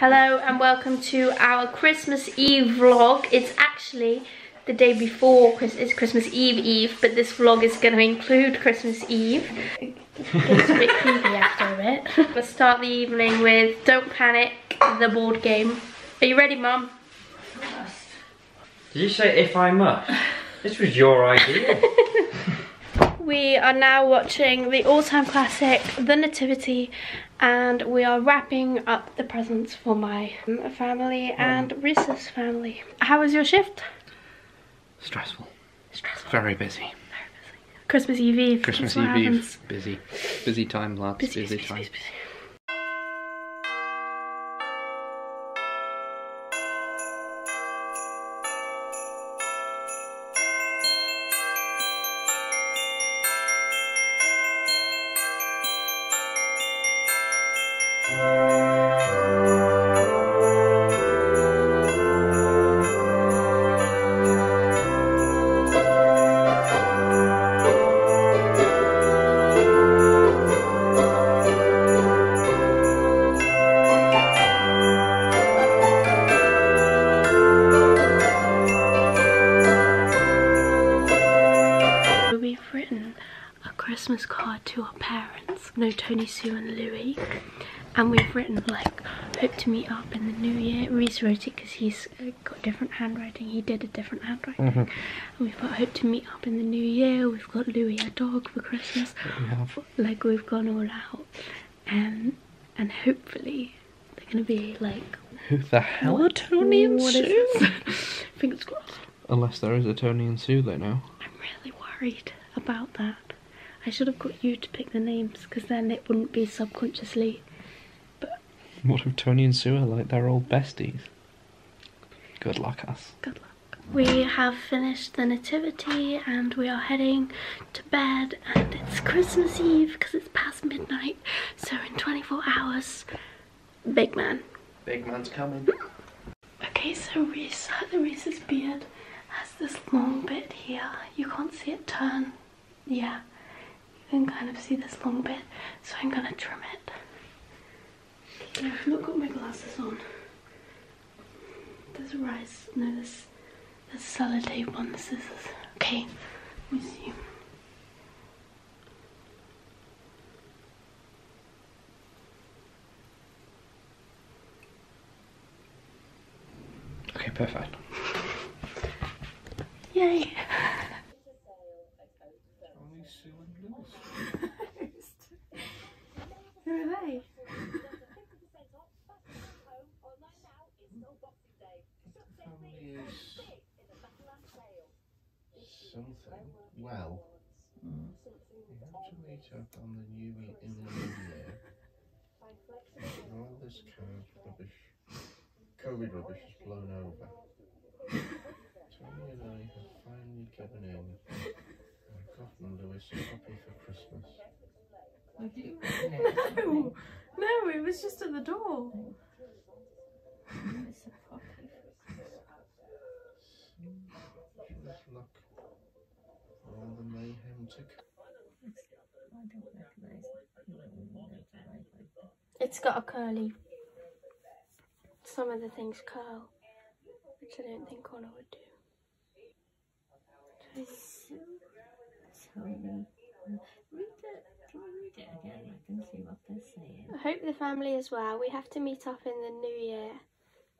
Hello and welcome to our Christmas Eve vlog. It's actually the day before Chris it's Christmas Eve Eve, but this vlog is going to include Christmas Eve. It's a bit creepy after a bit. We'll start the evening with Don't Panic, the board game. Are you ready, Mum? Did you say if I must? This was your idea. We are now watching the all-time classic, The Nativity, and we are wrapping up the presents for my family and oh. Rhys's family. How was your shift? Stressful. Stressful. Very busy. Christmas Eve Eve. Christmas Eve. Eve. Busy. Busy time, lads. Busy, Busy, busy, time. busy, written a Christmas card to our parents, no Tony, Sue and Louis. And we've written like, hope to meet up in the new year. Rhys wrote it because he's uh, got different handwriting. He did a different handwriting. Mm-hmm. And we've got hope to meet up in the new year. We've got Louis a dog for Christmas. We. Like we've gone all out. And, and hopefully they're going to be like, Who the hell are Tony and what Sue? Fingers crossed. Unless there is a Tony and Sue they know. I'm really worried about that. I should have got you to pick the names because then it wouldn't be subconsciously. What if Tony and Sue are like their old besties? Good luck, us. Good luck. We have finished the nativity and we are heading to bed and it's Christmas Eve because it's past midnight. So in 24 hours, big man. Big man's coming. Okay, so Rhys, the Rhys's beard has this long bit here. You can't see it turn. Yeah, you can kind of see this long bit. So I'm gonna trim it. I've not got my glasses on. There's rice. No, there's there's tape. on the scissors. Okay, let me see. Okay, perfect. Yay! Only Sue and Lewis. Who are they? Family is something. Well, we have to meet up on the new in the new year. All this rubbish, COVID rubbish has blown over. Tony and I have finally given in. I've gotten Lewis a puppy for Christmas. No, no, it was just at the door. Wish us luck for all the mayhem to come. It's got a curly. Some of the things curl, which I don't think Connor would do. Tony. Read it. Can you read it again? I can see what they're saying. I hope the family as well. We have to meet up in the new year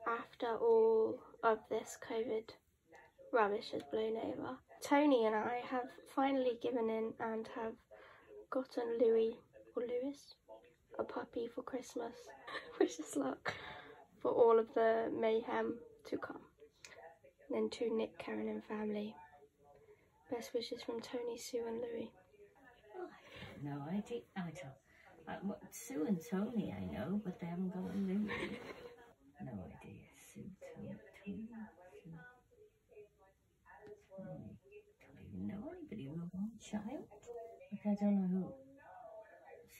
after all of this COVID rubbish has blown over. Tony and I have finally given in and have gotten Louis or Lewis a puppy for Christmas. Wish us luck for all of the mayhem to come. then to Nick, Karen, and family. Best wishes from Tony, Sue, and Louis. No idea. I don't. Uh, what, Sue and Tony, I know, but they haven't got a Louis. No idea. Sue, Tony, Tony. Tony. Don't even know anybody with one child. Like, I don't know who.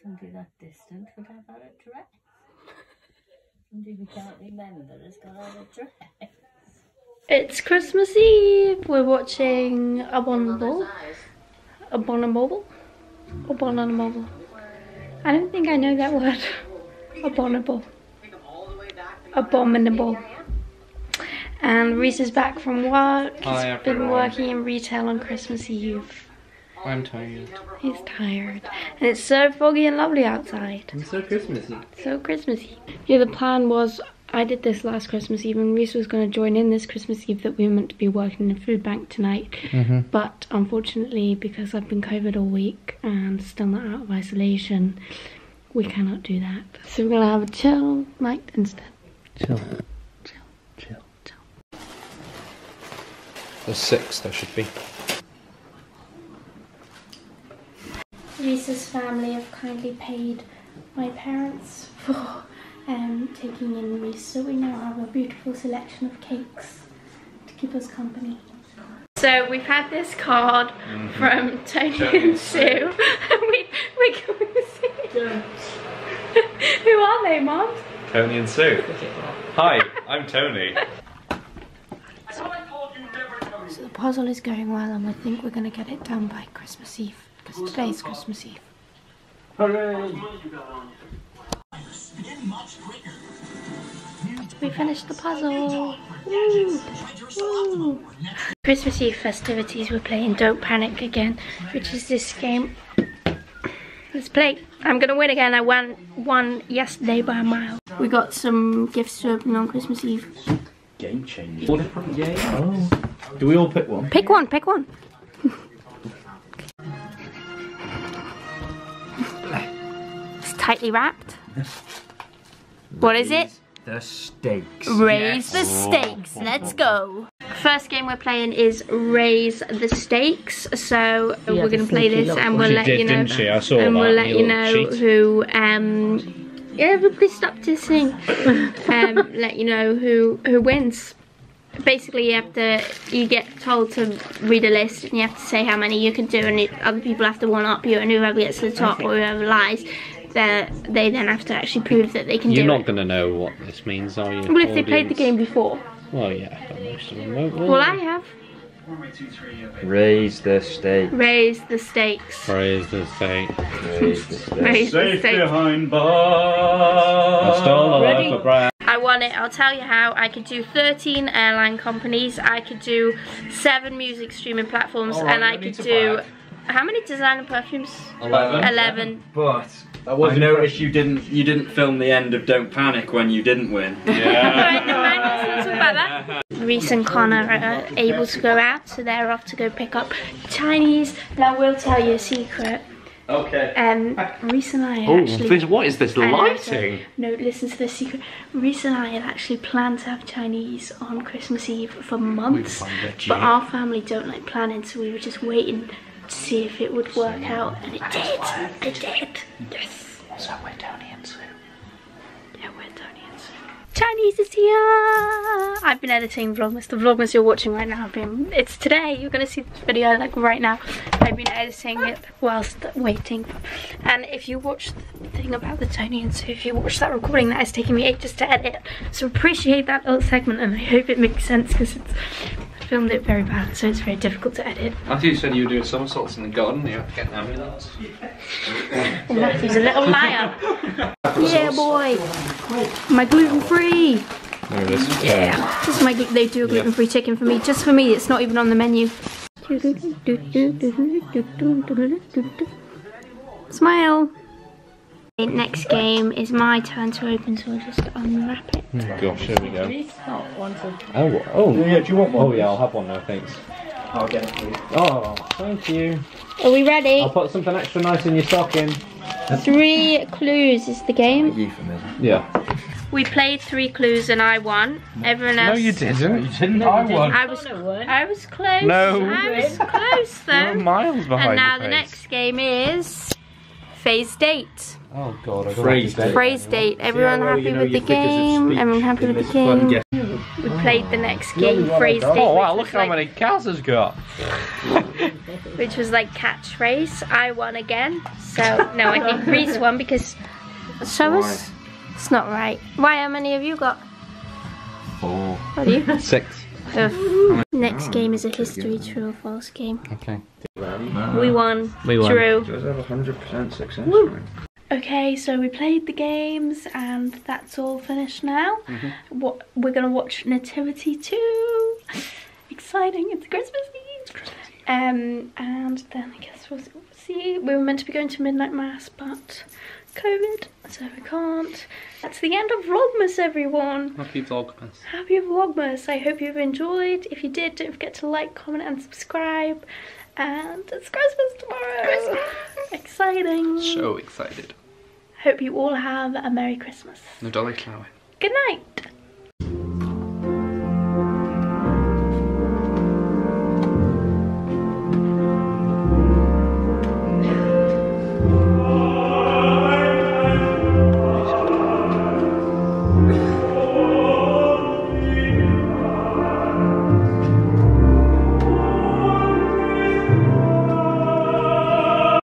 Somebody that distant would have on a dress. Somebody we can't remember has got on a dress. It's Christmas Eve. We're watching Abominable. Abominable? Abominable. I don't think I know that word. Abominable. abominable. And Rhys is back from work. He's Hi, been working in retail on Christmas Eve. I'm tired. He's tired. And it's so foggy and lovely outside. I'm so Christmassy. So Christmassy. Yeah, the plan was I did this last Christmas Eve and Rhys was going to join in this Christmas Eve that we were meant to be working in a food bank tonight. Mm-hmm. But unfortunately, because I've been COVID all week and still not out of isolation, we cannot do that. So we're going to have a chill night instead. Chill. Chill. Chill. Chill. There's six, there should be. Rhys's family have kindly paid my parents for um, taking in Rhys, so we now have a beautiful selection of cakes to keep us company. So we've had this card from Tony, and Sue, and we, we're going to see. Who are they, Mom? Tony and Sue. Hi, I'm Tony. So the puzzle is going well, and we think we're going to get it done by Christmas Eve, because today's Christmas Eve. Hooray! We finished the puzzle. Woo. Woo. Christmas Eve festivities, we're playing Don't Panic again, which is this game. Let's play. I'm gonna win again. I won one yesterday by a mile. We got some gifts to open on Christmas Eve. Game changer. Four different games. Oh. Do we all pick one? Pick one, pick one. Tightly wrapped. What is it? The stakes. Raise the stakes. Let's go. First game we're playing is raise the stakes. So we're gonna play this and we'll let did, you know. didn't she? I saw and we'll let you know sheet. who. Um, yeah, everybody stop listening. um, let you know who who wins. Basically, you have to you get told to read a list and you have to say how many you can do, and it, other people have to one up you, and whoever gets to the top or whoever lies, they they then have to actually prove that they can You're do not going to know what this means, are you? Well, if they played the game before. Well, yeah, but most of them won't. Well. I have. Raise the stakes. Raise the stakes. Praise the state. Raise the stakes. Raise the stakes. behind bars. I stole the life of Brian. I won it. I'll tell you how. I could do 13 airline companies. I could do seven music streaming platforms, All right, and I could do. brag. How many designer perfumes? Eleven. 11. But I noticed you didn't you didn't film the end of Don't Panic when you didn't win. Alright, never mind. Let's not talk about that. Rhys and Connor are able to go out, so they're off to go pick up Chinese. And I will tell you a secret. Okay. Um, Rhys and I Oh, actually. this, what is this I know, lighting? No, listen to the secret. Rhys and I had actually planned to have Chinese on Christmas Eve for months, but our family don't like planning, so we were just waiting to see if it would work out, and it did. It did. Yes. So we're Tony and Sue. Yeah, we're Tony and Sue. Chinese is here! I've been editing Vlogmas. The Vlogmas you're watching right now, I've been, it's today. You're gonna see this video like right now. I've been editing it whilst waiting. And if you watch the thing about the Tony and Sue, if you watch that recording, that is taking me ages to edit. So appreciate that little segment and I hope it makes sense because it's filmed it very bad, so it's very difficult to edit. Matthew said you were doing somersaults in the garden. You have to get an ambulance. Matthew's a little liar. yeah, boy. My gluten free. There it is. Yeah, this is my they do a gluten free chicken for me, just for me. It's not even on the menu. Smile. Next game is my turn to open, so I'll just unwrap it. Gosh, here we go. Rhys not wanted. Oh, oh. Yeah, do you want one? Oh, yeah, I'll have one now, thanks. I'll get it for you. Oh, thank you. Are we ready? I'll put something extra nice in your stocking. Three clues is the game. Euphemism. Yeah. We played three clues and I won. Everyone else. No, you didn't. You didn't. I won. I was. Connor won. I was close. No. I was close though. miles behind And now the next game is phase date. Oh god, I Phrase date. Phrase date. Everyone how happy you know with the your figures of game? speech Everyone happy with the game? guess- We played the next game, phrase date. Oh wow, look how like- many cows has got. Which was like catch catchphrase. I won again. So no, I think Rhys won because show us. It's not right. Why? How many have you got? Four. What are you? Six. Ugh. Next game is a history true or false game. Okay. We won. We won. True. Does have hundred percent success Woo. Okay, so we played the games and that's all finished now. What we're gonna watch Nativity 2. Exciting! It's Christmas Eve. Um, and then I guess we'll see. We were meant to be going to midnight mass, but COVID, so we can't. That's the end of Vlogmas, everyone. Happy Vlogmas. Happy Vlogmas. I hope you've enjoyed. If you did, don't forget to like, comment, and subscribe. And it's Christmas tomorrow. Christmas. Exciting. So excited. Hope you all have a Merry Christmas. No dolly clown. Good night.